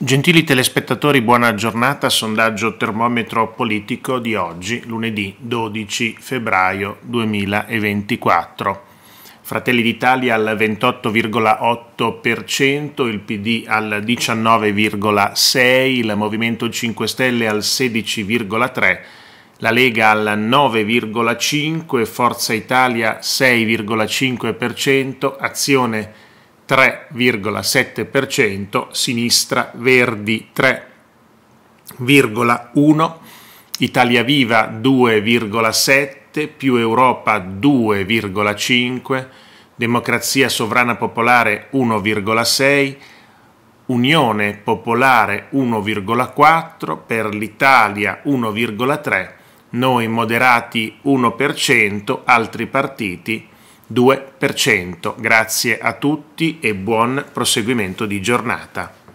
Gentili telespettatori, buona giornata. Sondaggio termometro politico di oggi, lunedì 12 febbraio 2024. Fratelli d'Italia al 28,8%, il PD al 19,6%, il Movimento 5 Stelle al 16,3%, la Lega al 9,5%, Forza Italia 6,5%, Azione 3,7%, sinistra Verdi 3,1%, Italia Viva 2,7%, più Europa 2,5%, Democrazia Sovrana Popolare 1,6%, Unione Popolare 1,4%, per l'Italia 1,3%, noi moderati 1%, altri partiti 2%. Grazie a tutti e buon proseguimento di giornata.